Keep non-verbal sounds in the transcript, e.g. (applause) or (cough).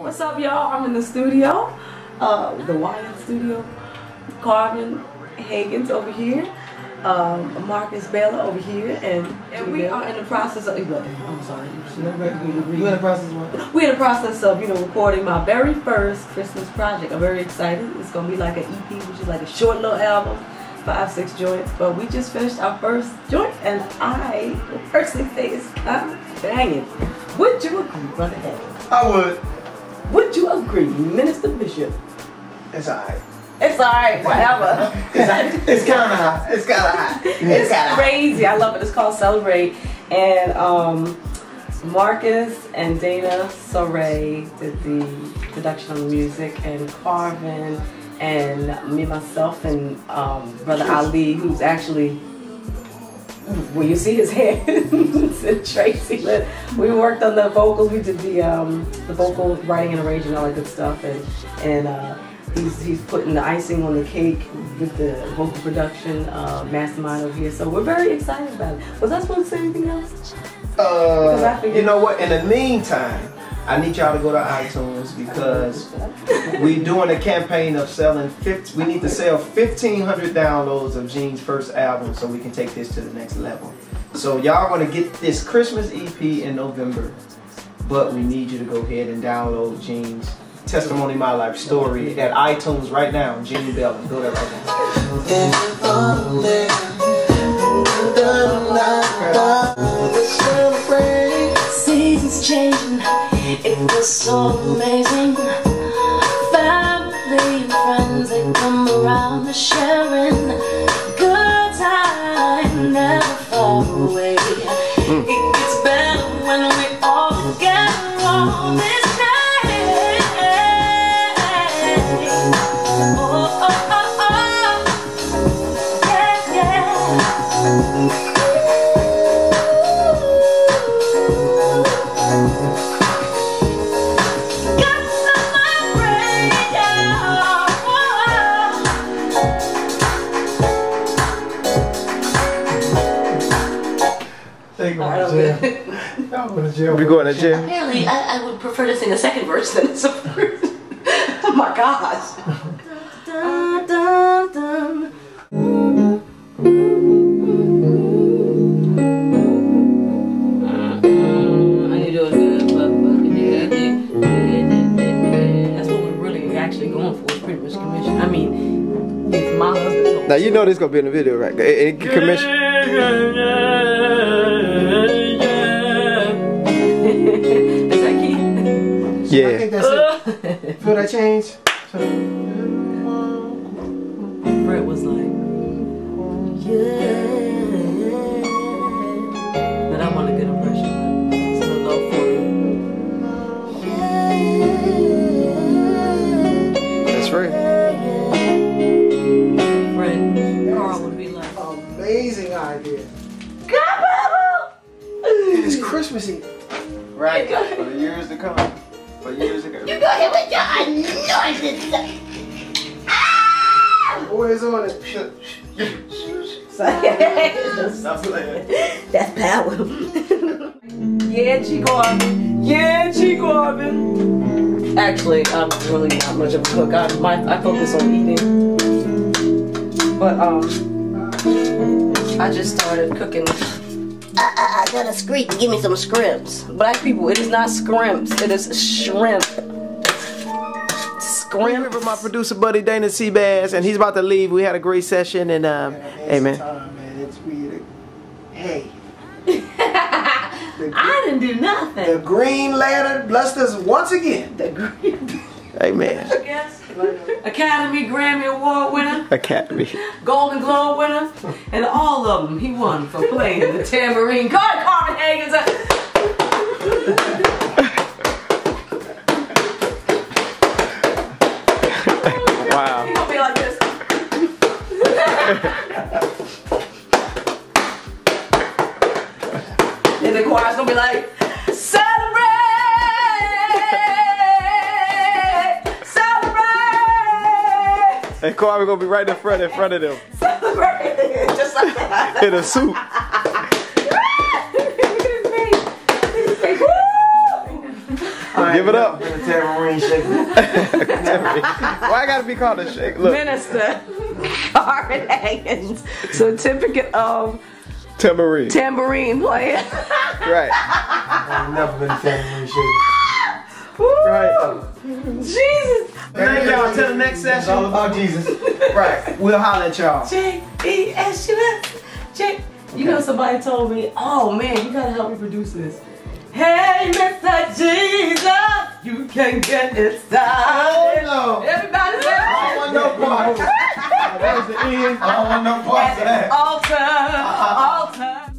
What's up, y'all? I'm in the studio, uh, the Wyatt studio. Carvin Haggins over here, um, Marcus Baylor over here, and, and we are in the process of. I'm sorry, you in the process of what? We're in the process of, you know, recording my very first Christmas project. I'm very excited. It's gonna be like an EP, which is like a short little album, five, six joints. But we just finished our first joint, and I personally say it's kind of banging. Would you agree, Brother Evans? I would. Would you agree, Minister Bishop? It's alright. It's alright, whatever. it's kind of hot. It's kind of hot. It's, it's crazy. I love it. It's called Celebrate. And um, Marcus and Dana Sorey did the production on the music, and Carvin and me, myself, and um, Brother Ali, who's actually when you see his (laughs) hands and Tracy, we worked on the vocals. We did the um, the vocal writing and arranging, all that good stuff, and and uh, he's he's putting the icing on the cake with the vocal production uh, mastermind over here. So we're very excited about it. Was I supposed to say anything else? Uh, you know what? In the meantime. I need y'all to go to iTunes because we're doing a campaign of selling 50, we need to sell 1,500 downloads of Jean's first album so we can take this to the next level. So y'all gonna get this Christmas EP in November, but we need you to go ahead and download Jean's Testimony My Life story at iTunes right now. Jean Bell, go there right now. So amazing. Family and friends, they come around to sharing good time, never far away. It gets better when we all get along. going to jail. We're going to jail? Apparently, I, I, would prefer to sing a second verse than it's a (laughs) first. oh my gosh. dun, dun, dun. I mean, if my husband Now you know this gonna be in the video, right? commission. Change? Fred was like, yeah. But I want a good impression. It's a love for you. That's Fred. Fred, Carl would be like, amazing idea. God, It's Christmasy. Right, for the years to come for years ago. You got him with your anointed ah! Boys on it. (laughs) Stop playing. That's power. yeah, Chico Arvin. Yeah, Chico Arvin. Actually, I'm really not much of a cook. I, my, I focus on eating. But, um, I just started cooking I, I, I got a screech. Give me some scrimps. Black people, it is not scrimps. It is shrimp. Scrimp. With my producer buddy Dana C Bazz, and he's about to leave. We had a great session, and um, hey man. Time, man. It's weird. Hey. (laughs) I didn't do nothing. The Green Lantern blessed us once again. The Green. Amen. Academy Grammy Award winner. Academy. Golden Globe winner. And all of them he won for playing the tambourine. God, Carvin Haggins. wow. He gonna be like this. And Carmen gonna be right in front, in front of them. (laughs) Just like that. In a suit. All Give it up. Been a tambourine shaker. (laughs) Why I gotta be called a shake? Look, Minister Carvin Haggins, certificate of tambourine. tambourine player. right. I've never been a tambourine shaker. Right. Jesus. Thank y'all. Till the next It's all session. about Jesus. Right. We'll holler at y'all. J E S U S. J. You know, somebody told me, oh man, you gotta help me produce this. Hey, Mr. Jesus, you can get it started. Oh no. Everybody say, I don't want no part. (laughs) That was the end. I don't want no parts of that. altar, uh-huh. altar.